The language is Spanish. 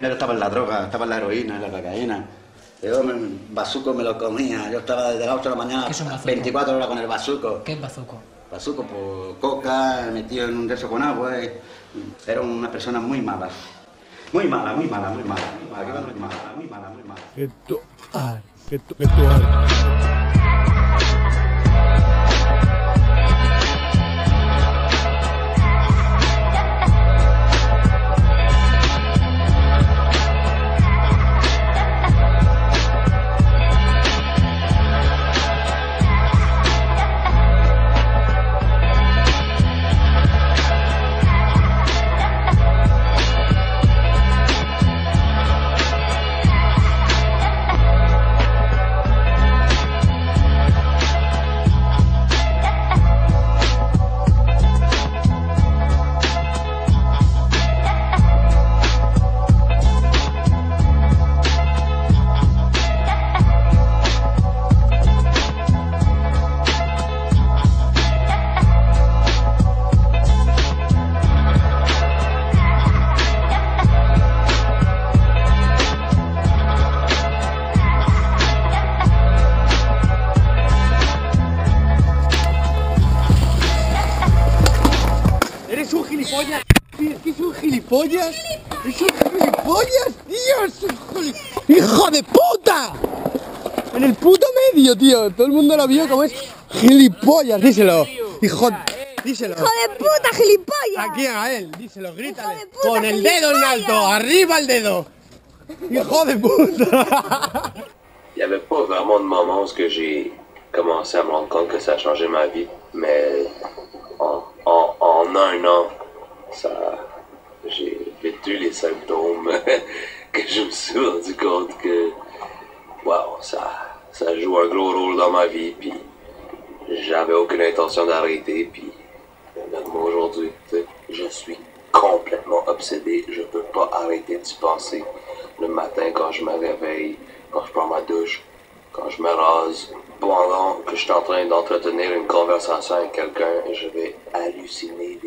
Él estaba en la droga, estaba en la heroína, en la cocaína. Yo el bazuco me lo comía. Yo estaba desde las 8 de la mañana ¿Qué es un bazuco? 24 horas con el bazuco. ¿Qué es bazuco? Bazuco, pues coca, metido en un rezo con agua. eh. Era una persona muy mala. Muy mala, muy mala, muy mala. Muy mala, muy mala, muy mala, muy mala. Que tú. Ay, que tú. Que tú. ay. Gilipollas? ¿Qué es un gilipollas? ¿Es un gilipollas? ¡Dios! hijo de- ¡Hijo de puta! En el puto medio, tío. Todo el mundo lo vio como es gilipollas. Díselo. Hijo. Díselo. ¡Hijo de puta, gilipollas! Aquí a él, díselo, grítale. de puta, Con el dedo en alto, arriba el dedo. Hijo de puta. Il n'y avait pas vraiment de moment où j'ai commencé à me rendre compte que ça a changé ma vie, mais en, en, en un an, ça, j'ai vécu les symptômes que je me suis rendu compte que, wow, ça, ça joue un gros rôle dans ma vie, puis j'avais aucune intention d'arrêter, puis aujourd'hui, je suis complètement obsédé, je peux pas arrêter d'y penser. Le matin quand je me réveille, quand je prends ma douche, quand je me rase, pendant que je suis en train d'entretenir une conversation avec quelqu'un, je vais halluciner